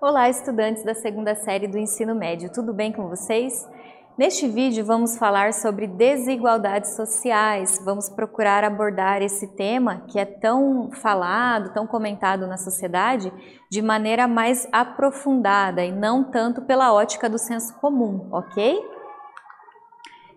Olá, estudantes da segunda série do ensino médio, tudo bem com vocês? Neste vídeo vamos falar sobre desigualdades sociais, vamos procurar abordar esse tema que é tão falado, tão comentado na sociedade, de maneira mais aprofundada e não tanto pela ótica do senso comum, ok?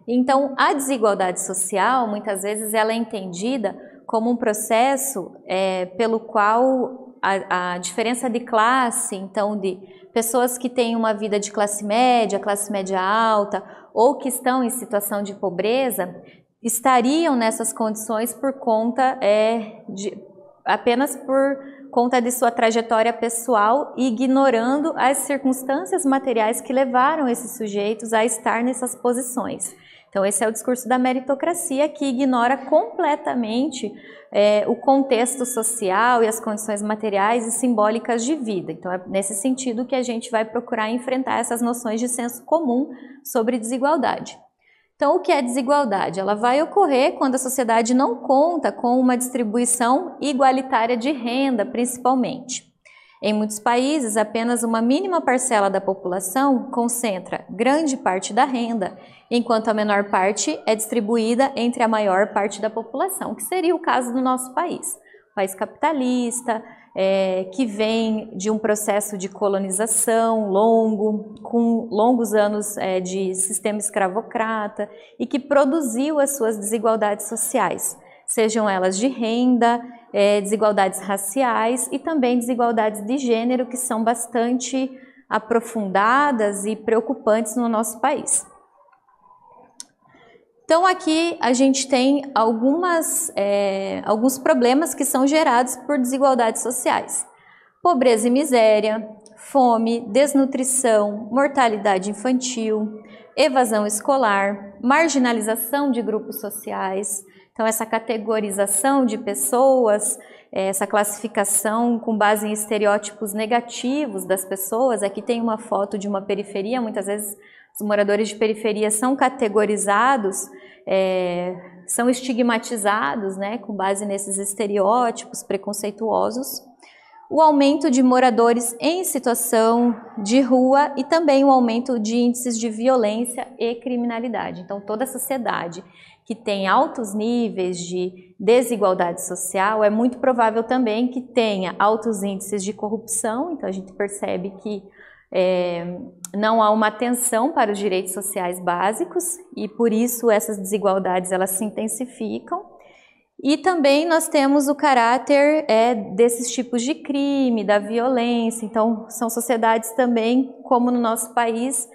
Então, a desigualdade social, muitas vezes, ela é entendida como um processo é, pelo qual a, a diferença de classe, então de pessoas que têm uma vida de classe média, classe média alta, ou que estão em situação de pobreza, estariam nessas condições por conta é, de, apenas por conta de sua trajetória pessoal, ignorando as circunstâncias materiais que levaram esses sujeitos a estar nessas posições. Então, esse é o discurso da meritocracia que ignora completamente é, o contexto social e as condições materiais e simbólicas de vida. Então, é nesse sentido que a gente vai procurar enfrentar essas noções de senso comum sobre desigualdade. Então, o que é desigualdade? Ela vai ocorrer quando a sociedade não conta com uma distribuição igualitária de renda, principalmente. Em muitos países, apenas uma mínima parcela da população concentra grande parte da renda, enquanto a menor parte é distribuída entre a maior parte da população, que seria o caso do nosso país. país capitalista, é, que vem de um processo de colonização longo, com longos anos é, de sistema escravocrata e que produziu as suas desigualdades sociais, sejam elas de renda, é, desigualdades raciais e também desigualdades de gênero que são bastante aprofundadas e preocupantes no nosso país. Então aqui a gente tem algumas, é, alguns problemas que são gerados por desigualdades sociais. Pobreza e miséria, fome, desnutrição, mortalidade infantil, evasão escolar, marginalização de grupos sociais, então, essa categorização de pessoas, eh, essa classificação com base em estereótipos negativos das pessoas, aqui tem uma foto de uma periferia, muitas vezes os moradores de periferia são categorizados, é, são estigmatizados, né, com base nesses estereótipos preconceituosos. O aumento de moradores em situação de rua e também o aumento de índices de violência e criminalidade. Então, toda a sociedade que tem altos níveis de desigualdade social, é muito provável também que tenha altos índices de corrupção, então a gente percebe que é, não há uma atenção para os direitos sociais básicos e por isso essas desigualdades elas se intensificam. E também nós temos o caráter é, desses tipos de crime, da violência. Então, são sociedades também, como no nosso país,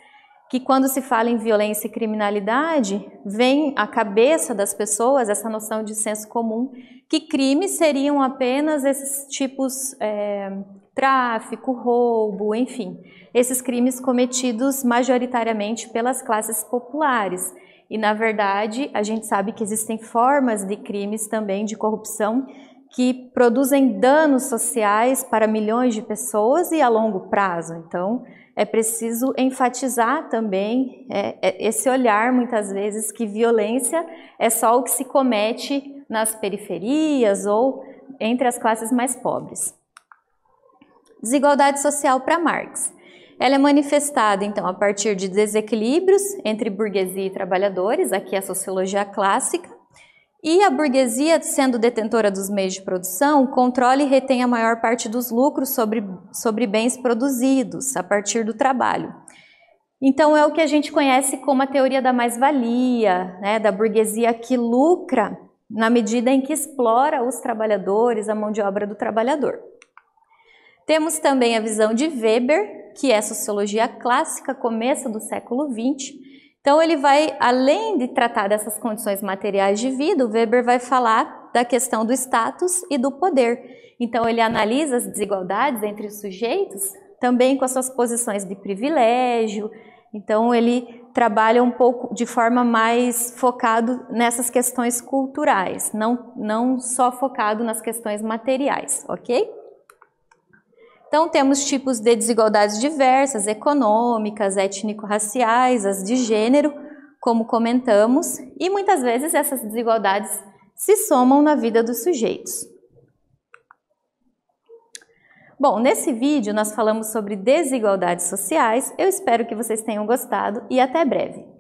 que quando se fala em violência e criminalidade, vem à cabeça das pessoas essa noção de senso comum que crimes seriam apenas esses tipos é, tráfico, roubo, enfim, esses crimes cometidos majoritariamente pelas classes populares. E na verdade, a gente sabe que existem formas de crimes também de corrupção que produzem danos sociais para milhões de pessoas e a longo prazo. Então, é preciso enfatizar também é, é, esse olhar, muitas vezes, que violência é só o que se comete nas periferias ou entre as classes mais pobres. Desigualdade social para Marx. Ela é manifestada, então, a partir de desequilíbrios entre burguesia e trabalhadores, aqui a sociologia clássica, e a burguesia, sendo detentora dos meios de produção, controla e retém a maior parte dos lucros sobre, sobre bens produzidos a partir do trabalho. Então, é o que a gente conhece como a teoria da mais-valia, né, da burguesia que lucra na medida em que explora os trabalhadores, a mão de obra do trabalhador. Temos também a visão de Weber, que é sociologia clássica, começo do século XX, então, ele vai, além de tratar dessas condições materiais de vida, o Weber vai falar da questão do status e do poder. Então, ele analisa as desigualdades entre os sujeitos, também com as suas posições de privilégio. Então, ele trabalha um pouco de forma mais focado nessas questões culturais, não, não só focado nas questões materiais, ok? Então, temos tipos de desigualdades diversas, econômicas, étnico-raciais, as de gênero, como comentamos, e muitas vezes essas desigualdades se somam na vida dos sujeitos. Bom, nesse vídeo nós falamos sobre desigualdades sociais, eu espero que vocês tenham gostado e até breve!